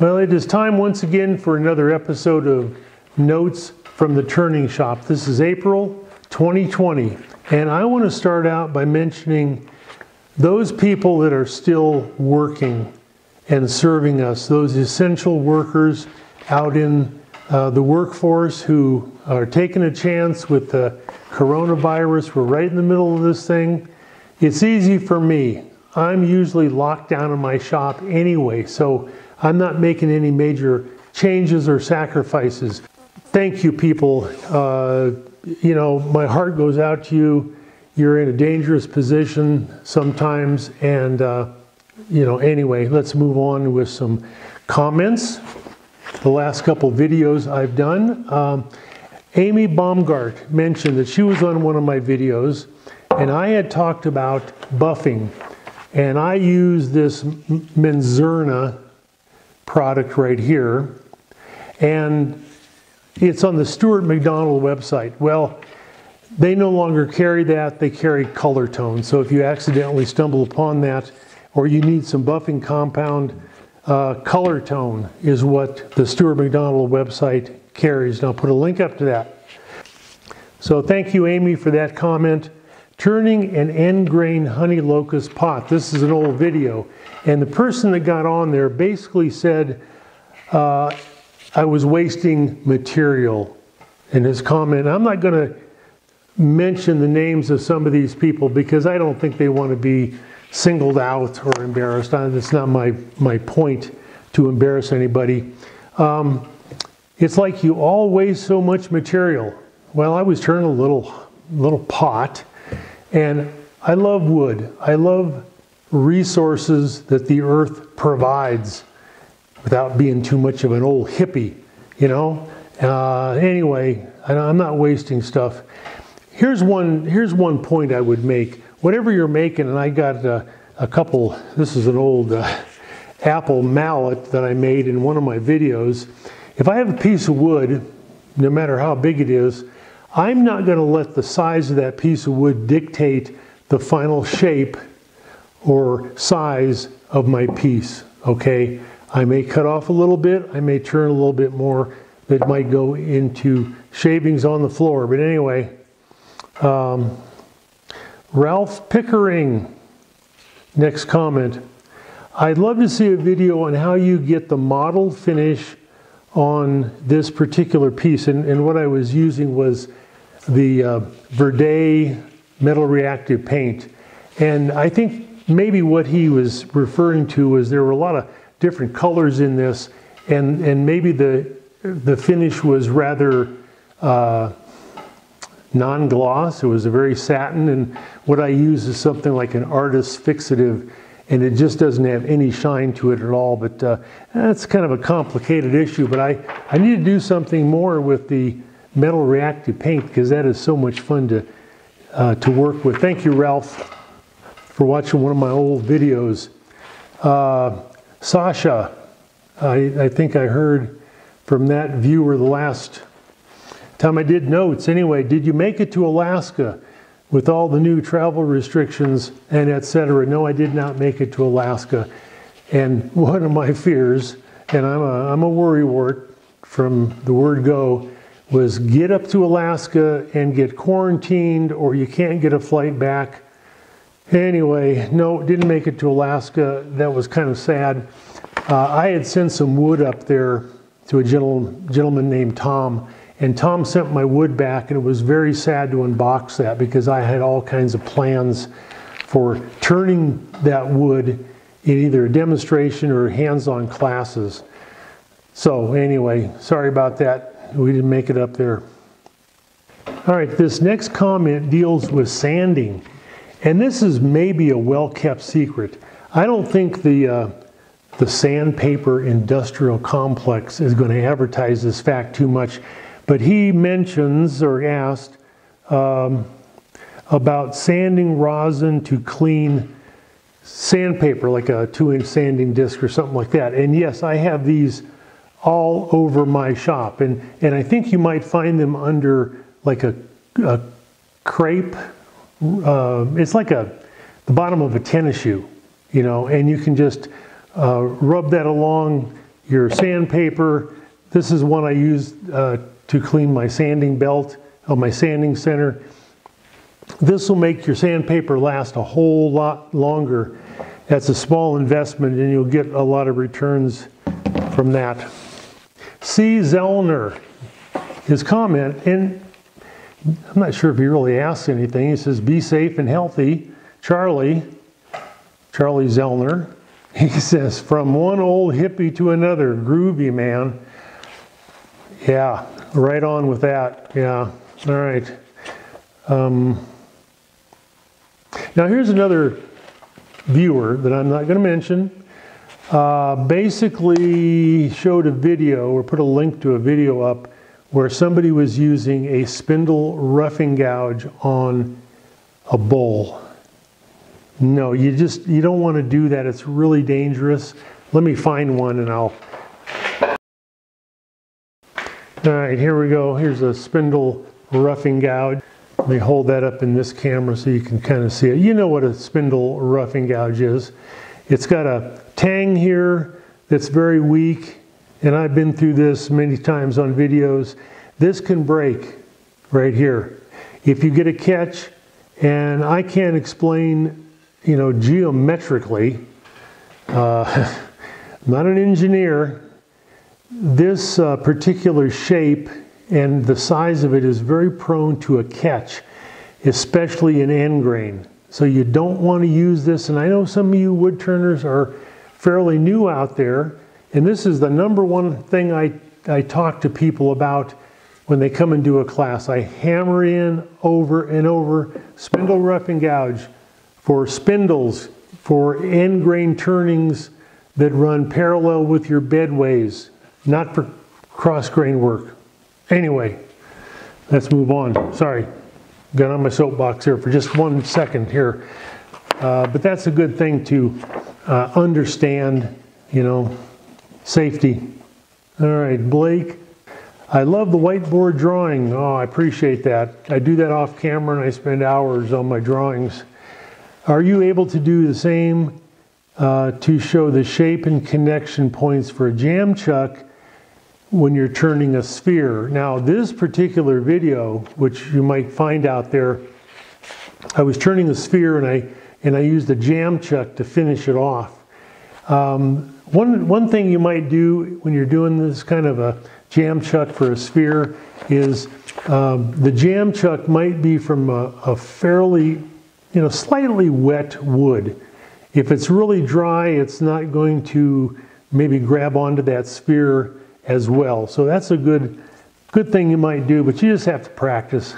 Well, it is time once again for another episode of Notes from the Turning Shop. This is April 2020, and I want to start out by mentioning those people that are still working and serving us, those essential workers out in uh, the workforce who are taking a chance with the coronavirus. We're right in the middle of this thing. It's easy for me. I'm usually locked down in my shop anyway, so I'm not making any major changes or sacrifices. Thank you, people. Uh, you know, my heart goes out to you. You're in a dangerous position sometimes. And, uh, you know, anyway, let's move on with some comments. The last couple videos I've done. Um, Amy Baumgart mentioned that she was on one of my videos, and I had talked about buffing. And I use this Menzerna product right here. And it's on the Stewart MacDonald website. Well, they no longer carry that, they carry color tone. So if you accidentally stumble upon that or you need some buffing compound, uh, color tone is what the Stewart MacDonald website carries. And I'll put a link up to that. So thank you, Amy, for that comment. Turning an end grain honey locust pot. This is an old video. And the person that got on there basically said, uh, I was wasting material in his comment. I'm not going to mention the names of some of these people because I don't think they want to be singled out or embarrassed. That's not my, my point to embarrass anybody. Um, it's like you all waste so much material. Well, I was turning a little, little pot and I love wood. I love resources that the earth provides without being too much of an old hippie, you know? Uh, anyway, I'm not wasting stuff. Here's one, here's one point I would make. Whatever you're making, and I got a, a couple, this is an old uh, Apple mallet that I made in one of my videos. If I have a piece of wood, no matter how big it is, I'm not going to let the size of that piece of wood dictate the final shape or size of my piece, okay? I may cut off a little bit, I may turn a little bit more that might go into shavings on the floor. But anyway, um, Ralph Pickering, next comment. I'd love to see a video on how you get the model finish on this particular piece. And, and what I was using was the uh, Verde metal reactive paint. And I think maybe what he was referring to was there were a lot of different colors in this, and, and maybe the, the finish was rather uh, non-gloss. It was a very satin, and what I use is something like an artist's fixative, and it just doesn't have any shine to it at all. But uh, that's kind of a complicated issue. But I, I need to do something more with the metal reactive paint because that is so much fun to, uh, to work with. Thank you, Ralph, for watching one of my old videos. Uh, Sasha, I, I think I heard from that viewer the last time I did notes. Anyway, did you make it to Alaska with all the new travel restrictions and etc.? No, I did not make it to Alaska. And one of my fears, and I'm a, I'm a worrywart from the word go, was get up to Alaska and get quarantined or you can't get a flight back. Anyway, no, didn't make it to Alaska. That was kind of sad. Uh, I had sent some wood up there to a gentleman, gentleman named Tom, and Tom sent my wood back, and it was very sad to unbox that because I had all kinds of plans for turning that wood in either a demonstration or hands-on classes. So anyway, sorry about that we didn't make it up there. All right, this next comment deals with sanding. And this is maybe a well-kept secret. I don't think the, uh, the sandpaper industrial complex is going to advertise this fact too much, but he mentions or asked um, about sanding rosin to clean sandpaper, like a two inch sanding disc or something like that. And yes, I have these all over my shop. And, and I think you might find them under like a, a crepe. Uh, it's like a, the bottom of a tennis shoe, you know, and you can just uh, rub that along your sandpaper. This is one I use uh, to clean my sanding belt of my sanding center. This will make your sandpaper last a whole lot longer. That's a small investment and you'll get a lot of returns from that. C. Zellner, his comment, and I'm not sure if he really asks anything. He says, be safe and healthy. Charlie, Charlie Zellner, he says, from one old hippie to another, groovy man. Yeah, right on with that. Yeah, all right. Um, now here's another viewer that I'm not going to mention. Uh, basically showed a video or put a link to a video up where somebody was using a spindle roughing gouge on a bowl. No, you just, you don't want to do that. It's really dangerous. Let me find one and I'll. All right, here we go. Here's a spindle roughing gouge. Let me hold that up in this camera so you can kind of see it. You know what a spindle roughing gouge is. It's got a tang here that's very weak, and I've been through this many times on videos. This can break right here. If you get a catch, and I can't explain you know, geometrically, uh, not an engineer, this uh, particular shape and the size of it is very prone to a catch, especially in end grain. So you don't want to use this, and I know some of you wood turners are fairly new out there, and this is the number one thing I, I talk to people about when they come and do a class. I hammer in over and over, spindle roughing gouge, for spindles, for end grain turnings that run parallel with your bedways, not for cross grain work. Anyway, let's move on. Sorry, got on my soapbox here for just one second here. Uh, but that's a good thing to uh, understand, you know, safety. All right, Blake. I love the whiteboard drawing. Oh, I appreciate that. I do that off camera and I spend hours on my drawings. Are you able to do the same uh, to show the shape and connection points for a jam chuck when you're turning a sphere? Now this particular video, which you might find out there, I was turning a sphere and I, and I used a jam chuck to finish it off. Um, one, one thing you might do when you're doing this kind of a jam chuck for a sphere is um, the jam chuck might be from a, a fairly you know, slightly wet wood. If it's really dry, it's not going to maybe grab onto that sphere as well. So that's a good, good thing you might do, but you just have to practice.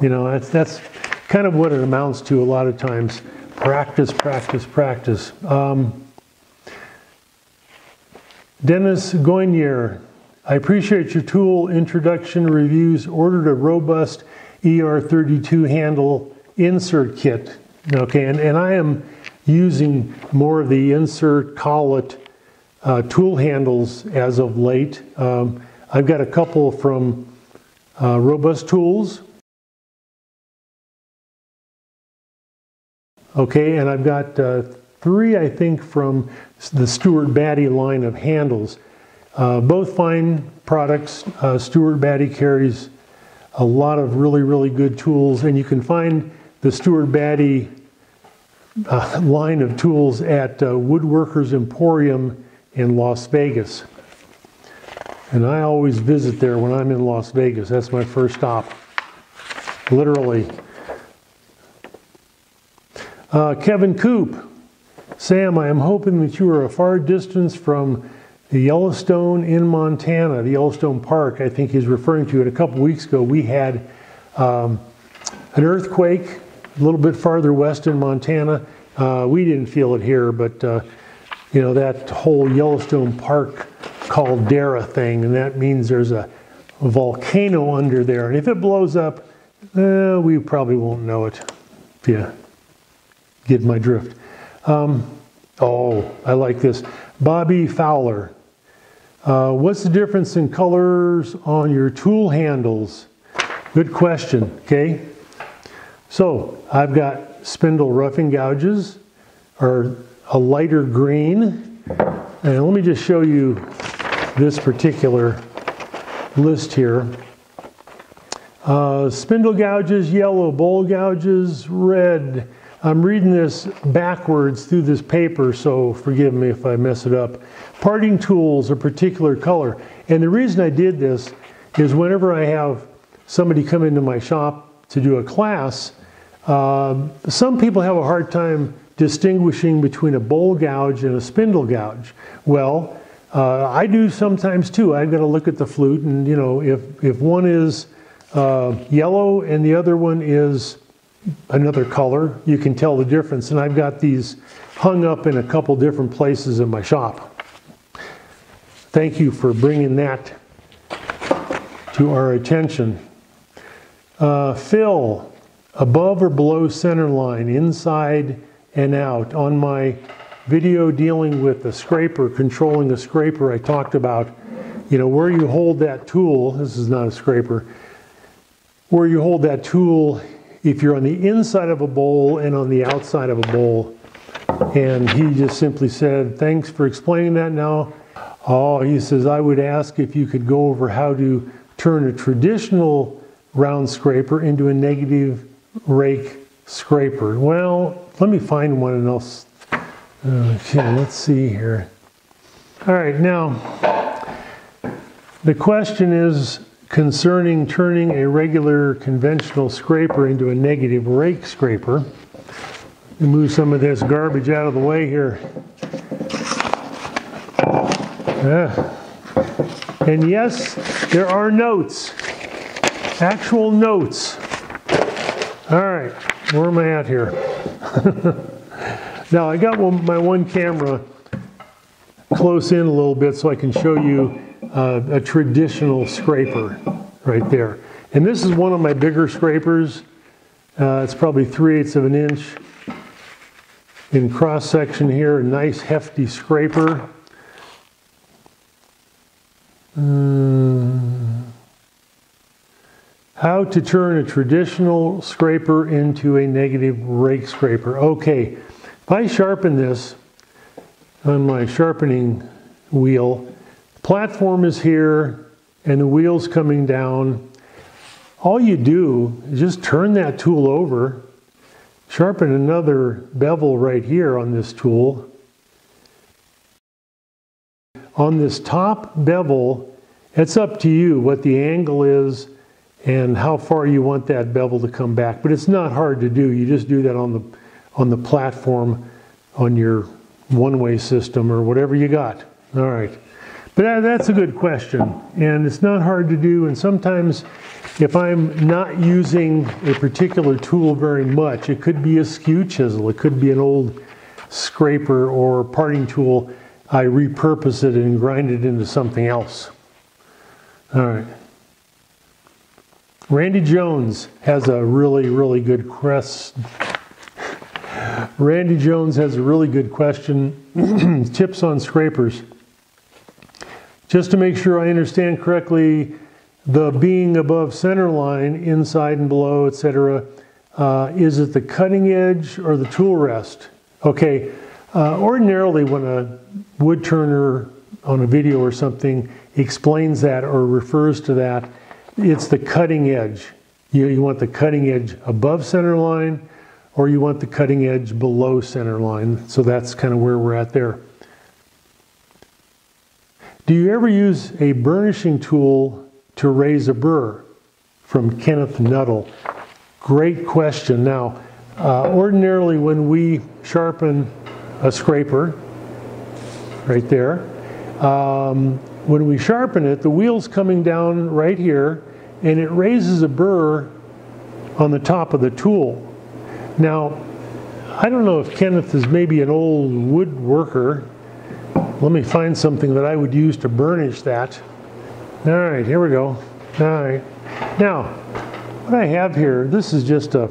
You know, that's, that's kind of what it amounts to a lot of times. Practice, practice, practice. Um, Dennis Goynier, I appreciate your tool introduction reviews. Ordered a robust ER32 handle insert kit. Okay, and, and I am using more of the insert collet uh, tool handles as of late. Um, I've got a couple from uh, Robust Tools. Okay, and I've got uh, three, I think, from the Stuart Batty line of handles. Uh, both fine products. Uh, Stuart Batty carries a lot of really, really good tools, and you can find the Stuart Batty uh, line of tools at uh, Woodworkers Emporium in Las Vegas. And I always visit there when I'm in Las Vegas. That's my first stop, literally. Uh, Kevin Coop, Sam, I am hoping that you are a far distance from the Yellowstone in Montana, the Yellowstone Park. I think he's referring to it. A couple weeks ago, we had um, an earthquake a little bit farther west in Montana. Uh, we didn't feel it here, but uh, you know that whole Yellowstone Park caldera thing, and that means there's a, volcano under there, and if it blows up, eh, we probably won't know it. If you get my drift. Um, oh, I like this. Bobby Fowler. Uh, what's the difference in colors on your tool handles? Good question, okay? So I've got spindle roughing gouges are a lighter green. And let me just show you this particular list here. Uh, spindle gouges, yellow, bowl gouges, red. I'm reading this backwards through this paper, so forgive me if I mess it up. Parting tools, a particular color. And the reason I did this is whenever I have somebody come into my shop to do a class, uh, some people have a hard time distinguishing between a bowl gouge and a spindle gouge. Well, uh, I do sometimes too. I've got to look at the flute, and you know, if if one is uh, yellow and the other one is another color, you can tell the difference. And I've got these hung up in a couple different places in my shop. Thank you for bringing that to our attention. Uh, Phil above or below center line, inside and out. On my video dealing with the scraper, controlling the scraper, I talked about, you know, where you hold that tool, this is not a scraper, where you hold that tool if you're on the inside of a bowl and on the outside of a bowl. And he just simply said, thanks for explaining that now. Oh, he says, I would ask if you could go over how to turn a traditional round scraper into a negative rake scraper. Well, let me find one and uh, else. Okay, let's see here. All right, now the question is concerning turning a regular conventional scraper into a negative rake scraper. Move some of this garbage out of the way here. Yeah. And yes, there are notes, actual notes. All right, where am I at here? now I got one, my one camera close in a little bit so I can show you uh, a traditional scraper right there. And this is one of my bigger scrapers. Uh, it's probably 3 eighths of an inch in cross section here, a nice hefty scraper. Um, how to turn a traditional scraper into a negative rake scraper. Okay, if I sharpen this on my sharpening wheel, platform is here and the wheel's coming down. All you do is just turn that tool over, sharpen another bevel right here on this tool. On this top bevel, it's up to you what the angle is and how far you want that bevel to come back. But it's not hard to do. You just do that on the, on the platform on your one-way system or whatever you got. All right. But that's a good question. And it's not hard to do. And sometimes if I'm not using a particular tool very much, it could be a skew chisel, it could be an old scraper or parting tool. I repurpose it and grind it into something else. All right. Randy Jones has a really, really good crest. Randy Jones has a really good question. Tips on scrapers. Just to make sure I understand correctly, the being above center line, inside and below, etc., uh, is it the cutting edge or the tool rest? Okay, uh, ordinarily when a wood turner on a video or something explains that or refers to that, it's the cutting edge. You, you want the cutting edge above center line or you want the cutting edge below center line. So that's kind of where we're at there. Do you ever use a burnishing tool to raise a burr? From Kenneth Nuttall. Great question. Now, uh, ordinarily when we sharpen a scraper, right there, um, when we sharpen it, the wheel's coming down right here and it raises a burr on the top of the tool. Now, I don't know if Kenneth is maybe an old woodworker. Let me find something that I would use to burnish that. All right, here we go. All right. Now, what I have here, this is just a,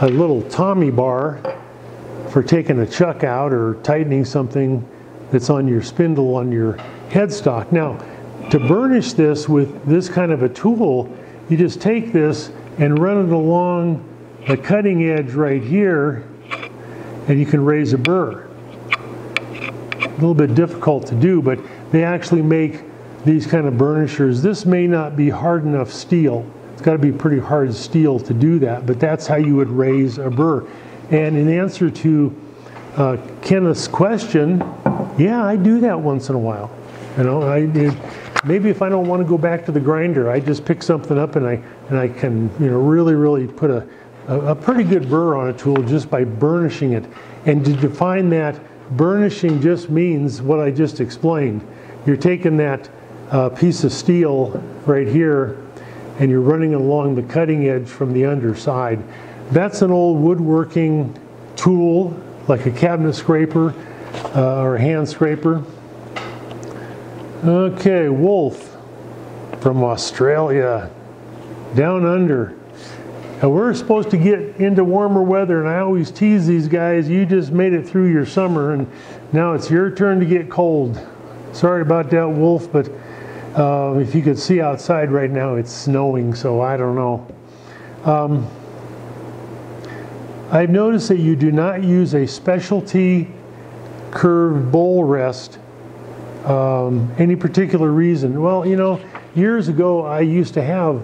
a little Tommy bar for taking a chuck out or tightening something that's on your spindle on your headstock. Now, to burnish this with this kind of a tool, you just take this and run it along the cutting edge right here, and you can raise a burr. A little bit difficult to do, but they actually make these kind of burnishers, this may not be hard enough steel. It's got to be pretty hard steel to do that, but that's how you would raise a burr. And in answer to uh, Kenneth's question, yeah, I do that once in a while. You know, I it, maybe if I don't want to go back to the grinder, I just pick something up and I and I can you know really really put a a, a pretty good burr on a tool just by burnishing it. And to define that, burnishing just means what I just explained. You're taking that uh, piece of steel right here and you're running along the cutting edge from the underside. That's an old woodworking tool like a cabinet scraper uh, or a hand scraper. Okay, Wolf from Australia, down under. Now we're supposed to get into warmer weather and I always tease these guys, you just made it through your summer and now it's your turn to get cold. Sorry about that, Wolf, but uh, if you could see outside right now, it's snowing, so I don't know. Um, I've noticed that you do not use a specialty curved bowl rest. Um, any particular reason? Well, you know, years ago I used to have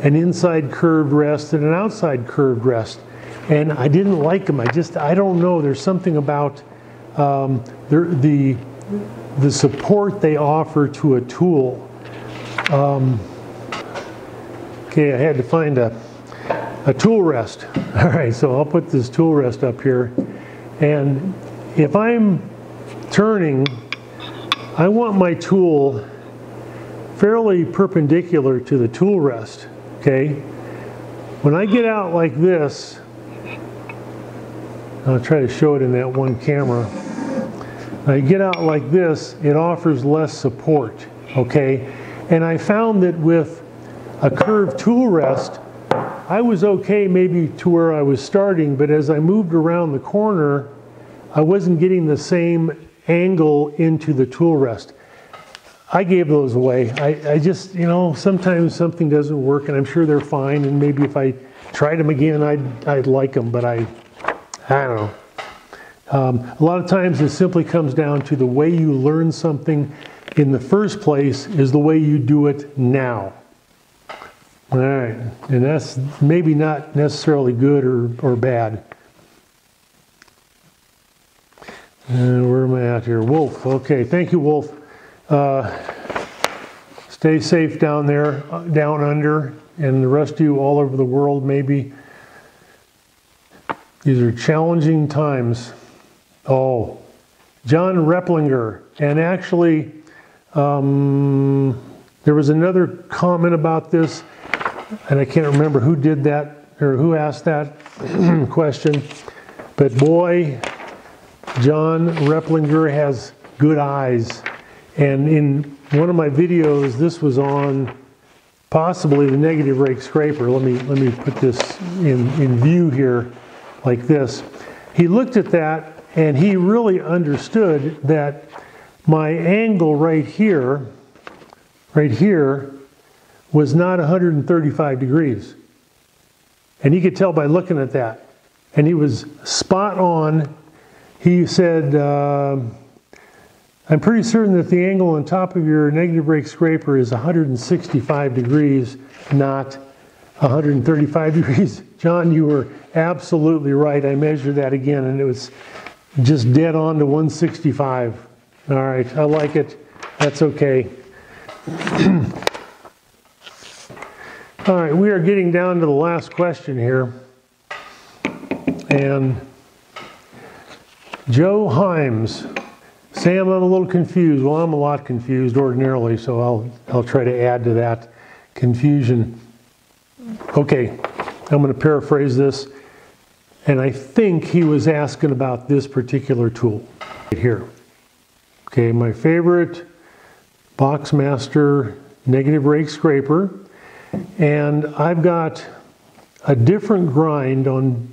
an inside curved rest and an outside curved rest, and I didn't like them. I just, I don't know. There's something about um, the the support they offer to a tool. Um, okay, I had to find a, a tool rest. All right, so I'll put this tool rest up here. And if I'm turning, I want my tool fairly perpendicular to the tool rest, okay? When I get out like this, I'll try to show it in that one camera. You get out like this, it offers less support, okay? And I found that with a curved tool rest, I was okay maybe to where I was starting, but as I moved around the corner, I wasn't getting the same angle into the tool rest. I gave those away. I, I just, you know, sometimes something doesn't work and I'm sure they're fine and maybe if I tried them again, I'd, I'd like them, but I, I don't know. Um, a lot of times it simply comes down to the way you learn something in the first place is the way you do it now. All right, and that's maybe not necessarily good or, or bad. And where am I at here? Wolf. Okay, thank you, Wolf. Uh, stay safe down there, uh, down under, and the rest of you all over the world, maybe. These are challenging times. Oh, John Replinger. And actually, um, there was another comment about this, and I can't remember who did that or who asked that question. But boy, John Replinger has good eyes. And in one of my videos, this was on possibly the negative rake scraper. Let me, let me put this in, in view here like this. He looked at that and he really understood that my angle right here, right here, was not 135 degrees. And he could tell by looking at that. And he was spot on. He said, uh, I'm pretty certain that the angle on top of your negative rake scraper is 165 degrees, not 135 degrees. John, you were absolutely right. I measured that again and it was just dead on to 165. All right, I like it. That's okay. All right, we are getting down to the last question here. And Joe Himes. Sam, I'm a little confused. Well, I'm a lot confused ordinarily, so I'll, I'll try to add to that confusion. Okay, I'm going to paraphrase this. And I think he was asking about this particular tool right here. Okay, my favorite Boxmaster negative rake scraper. And I've got a different grind on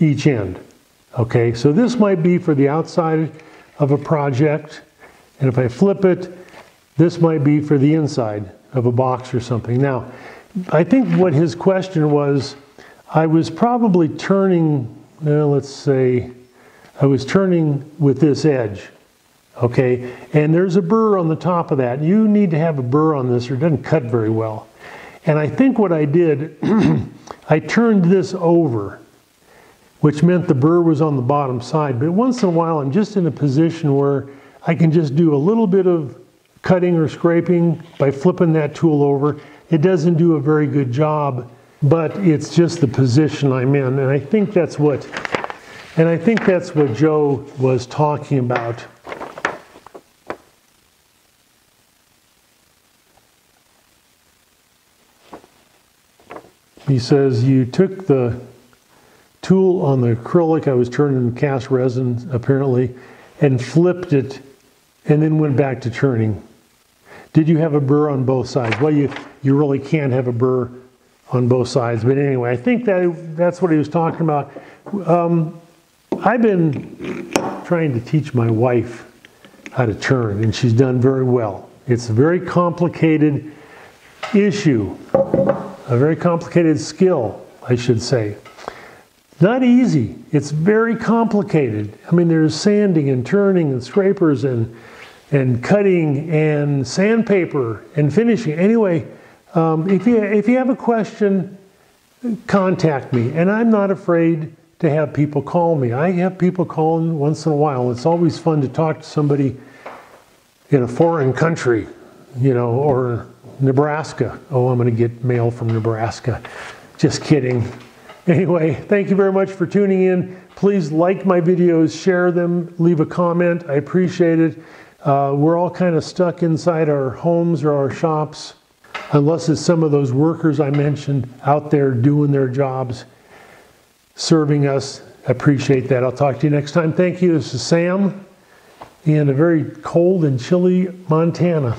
each end. Okay, so this might be for the outside of a project. And if I flip it, this might be for the inside of a box or something. Now, I think what his question was, I was probably turning, well, let's say, I was turning with this edge. okay? And there's a burr on the top of that. You need to have a burr on this or it doesn't cut very well. And I think what I did, I turned this over, which meant the burr was on the bottom side. But once in a while, I'm just in a position where I can just do a little bit of cutting or scraping by flipping that tool over. It doesn't do a very good job, but it's just the position I'm in. And I think that's what, and I think that's what Joe was talking about. He says you took the tool on the acrylic I was turning cast resin apparently and flipped it and then went back to turning. Did you have a burr on both sides? Well, you, you really can't have a burr on both sides. But anyway, I think that that's what he was talking about. Um, I've been trying to teach my wife how to turn, and she's done very well. It's a very complicated issue, a very complicated skill, I should say. Not easy. It's very complicated. I mean, there's sanding and turning and scrapers and and cutting and sandpaper and finishing. Anyway, um, if you if you have a question, contact me. And I'm not afraid to have people call me. I have people calling once in a while. It's always fun to talk to somebody in a foreign country, you know, or Nebraska. Oh, I'm going to get mail from Nebraska. Just kidding. Anyway, thank you very much for tuning in. Please like my videos, share them, leave a comment. I appreciate it. Uh, we're all kind of stuck inside our homes or our shops, unless it's some of those workers I mentioned out there doing their jobs, serving us. Appreciate that. I'll talk to you next time. Thank you. This is Sam in a very cold and chilly Montana.